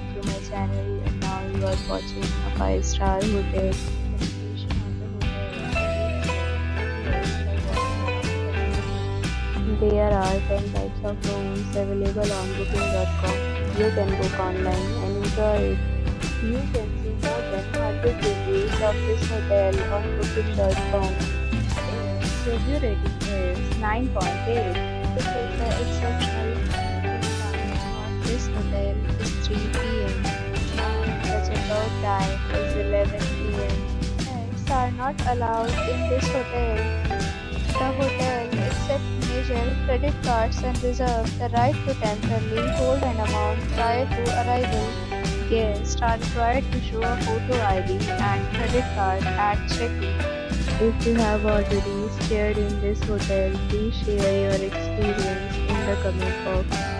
back to my channel and now you are watching a 5 star hotel. There are 10 types of rooms available on booking.com. You can book online and enjoy it. You can see more than 100 reviews of this hotel on booking.com. Review rating is 9.8. hotel is 3 p.m. and the checkout time is 11 p.m. Pets are not allowed in this hotel. The hotel accepts major credit cards and reserves the right to temporarily hold an amount prior to arrival. Guests are required to show a photo ID and credit card at check-in. If you have already stayed in this hotel, please share your experience in the comment box.